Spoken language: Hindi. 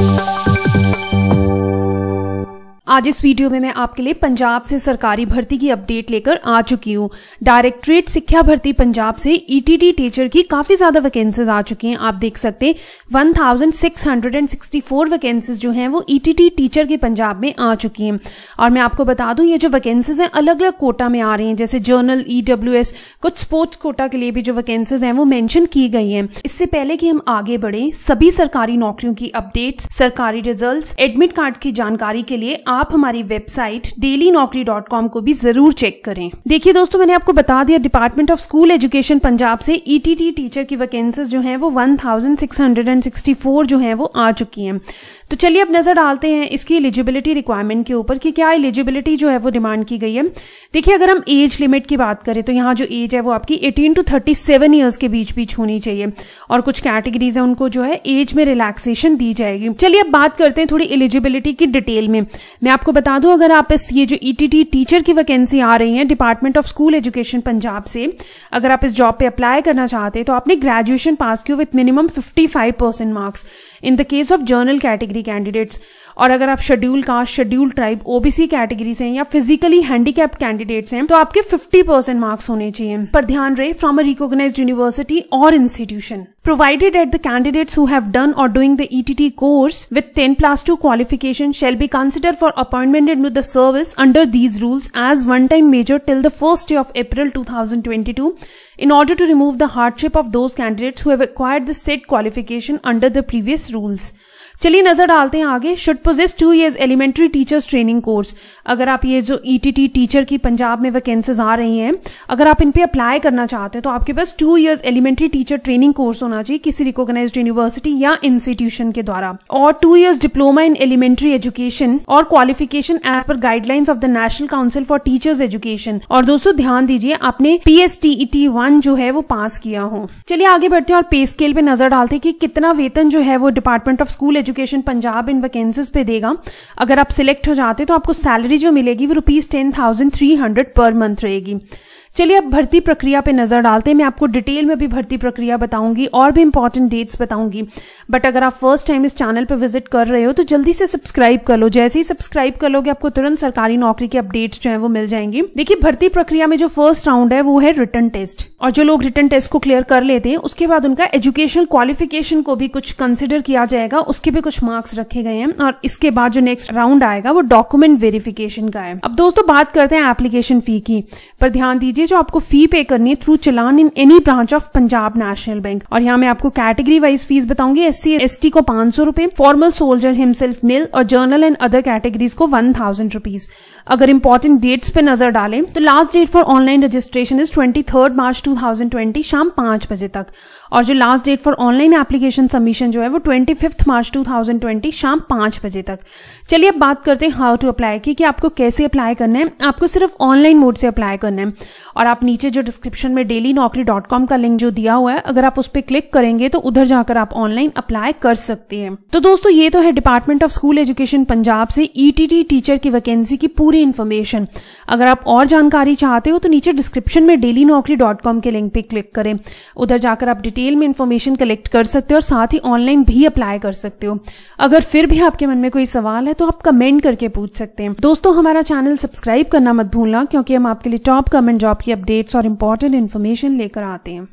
Thank you. आज इस वीडियो में मैं आपके लिए पंजाब से सरकारी भर्ती की अपडेट लेकर आ चुकी हूँ। डायरेक्टरेट शिक्षा भर्ती पंजाब से ईटीटी टीचर की काफ़ी ज़्यादा वैकेंसीज आ चुकी हैं। आप देख सकते हैं 1664 वैकेंसीज जो हैं, वो ईटीटी टीचर के पंजाब में आ चुकी हैं। और मैं आपको बता दूँ, ये जो वैकेंसीज हैं अलग अलग कोटा में आ रही हैं। जैसे जर्नल ईडब्ल्यू कुछ स्पोर्ट्स कोटा के लिए भी जो वैकेंसीज हैं, वो मैंशन की गई है। इससे पहले कि हम आगे बढ़े, सभी सरकारी नौकरियों की अपडेट सरकारी रिज़ल्ट एडमिट कार्ड की जानकारी के लिए आप हमारी website daily Naukri dot com को भी ज़रूर चेक करें। देखिए दोस्तों, मैंने आपको बता दिया department of school education Punjab से ईटीटी e टीचर की वैकेंसीज जो है वो 1664 जो है वो आ चुकी हैं। तो चलिए अब नज़र डालते हैं इसकी एलिजिबिलिटी रिक्वायरमेंट के ऊपर कि क्या एलिजिबिलिटी जो है वो डिमांड की गई है। देखिए, अगर हम एज लिमिट की बात करें तो यहाँ जो एज है वो आपकी 18 टू 37 ईयर्स के बीच बीच होनी चाहिए और कुछ कैटेगरीज है उनको जो है एज में रिलैक्सेशन दी जाएगी। चलिए अब बात करते हैं थोड़ी एलिजिबिलिटी की डिटेल में। मैं आपको बता दूँ, अगर आप इस, ये जो ईटीटी e टीचर की वैकेंसी आ रही है department of school education Punjab से, अगर आप इस जॉब पे अप्लाई करना चाहते हैं तो आपने ग्रेजुएशन पास किया with minimum 55 percent marks in the case of general category candidates और अगर आप schedule caste schedule tribe OBC category से हैं या फिजिकली हैंडीकैप्ड कैंडिडेट्स हैं तो आपके 50 परसेंट मार्क्स होने चाहिए। पर ध्यान रहे फ्रॉम अ रिकॉग्नाइज्ड यूनिवर्सिटी और institution provided that the candidates who have done or doing the ETT course with 10 plus 2 qualification shall be considered for appointment into the service under these rules as one-time major till the first day of April 2022 in order to remove the hardship of those candidates who have acquired the said qualification under the previous rules. चलिए नजर डालते हैं आगे should possess two years elementary teachers training course अगर आप ये जो ईटीटी e टीचर की पंजाब में वैकेंसीज आ रही हैं अगर आप इन पे अप्लाई करना चाहते हैं तो आपके पास two years elementary teacher training course होना चाहिए किसी रिकॉग्नाइज्ड यूनिवर्सिटी या इंस्टीट्यूशन के द्वारा। और two years diploma in elementary education और qualification as per guidelines of the national council for teachers education और दोस्तों, ध्यान दीजिए, आपने पी एस टी वन जो है, वो पास किया हो। चलिए आगे बढ़ते हैं और पे स्केल पे नज़र डालते हैं कि कितना वेतन जो है, वो department of school education Punjab in vacancies पे देगा। अगर आप सिलेक्ट हो जाते तो आपको सैलरी जो मिलेगी, वो rupees ten thousand three hundred per month रहेगी। चलिए अब भर्ती प्रक्रिया पे नज़र डालते हैं। मैं आपको डिटेल में भी भर्ती प्रक्रिया बताऊँगी और भी इंपॉर्टेंट डेट्स बताऊँगी। बट अगर आप फ़र्स्ट टाइम इस चैनल पे विज़िट कर रहे हो तो जल्दी से सब्सक्राइब कर लो। जैसे ही सब्सक्राइब कर लोगे, आपको तुरंत सरकारी नौकरी के अपडेट्स जो है वो मिल जाएँगी। देखिए, भर्ती प्रक्रिया में जो फ़र्स्ट राउंड है, वो है रिटर्न टेस्ट और जो लोग रिटर्न टेस्ट को क्लियर कर लेते हैं, उसके बाद उनका एजुकेशनल क्वालिफिकेशन को भी कुछ कंसिडर किया जाएगा। उसके भी कुछ मार्क्स रखे गए हैं। और इसके बाद जो नेक्स्ट राउंड आएगा, वो डॉक्यूमेंट वेरिफिकेशन का है। अब दोस्तों, बात करते हैं एप्लीकेशन फ़ी की। पर ध्यान दीजिए जो आपको फ़ी पे करनी है through challan in any branch of Punjab national bank और यहाँ मैं आपको कैटेगरी वाइज फ़ीस बताऊँगी। एस सी को पाँच सौ रुपए फॉर्मल सोल्जर हिमसेल्फ नील और जर्नल एंड अदर कैटेगरीज को वन थाउज़ेंड रुपीज़ अगर इंपॉर्टेंट डेट्स पे नज़र डालें तो last date for online registration is twenty third March two thousand twenty शाम पाँच बजे तक। और जो last date for online application submission जो है, वो twenty fifth March two thousand twenty शाम पाँच बजे तक। चलिए अब बात करते हैं हाउ टू अप्लाई की, कि आपको कैसे अप्लाई करना है। आपको सिर्फ़ ऑनलाइन मोड से अप्लाई करना है। और आप नीचे जो डिस्क्रिप्शन में डेली नौकरी डॉट कॉम का लिंक जो दिया हुआ है, अगर आप उस पर क्लिक करेंगे तो उधर जाकर आप ऑनलाइन अप्लाई कर सकते हैं। तो दोस्तों, ये तो है department of school education Punjab से ईटीटी टीचर की वैकेंसी की पूरी इन्फॉर्मेशन अगर आप और जानकारी चाहते हो तो नीचे डिस्क्रिप्शन में डेली नौकरी डॉट कॉम के लिंक पे क्लिक करें। उधर जाकर आप डिटेल में इन्फॉर्मेशन कलेक्ट कर सकते हो और साथ ही ऑनलाइन भी अप्लाई कर सकते हो। अगर फिर भी आपके मन में कोई सवाल है तो आप कमेंट करके पूछ सकते हैं। दोस्तों, हमारा चैनल सब्सक्राइब करना मत भूलना, क्योंकि हम आपके लिए टॉप गवर्नमेंट जॉब की अपडेट्स और इम्पोर्टेंट इन्फॉर्मेशन लेकर आते हैं।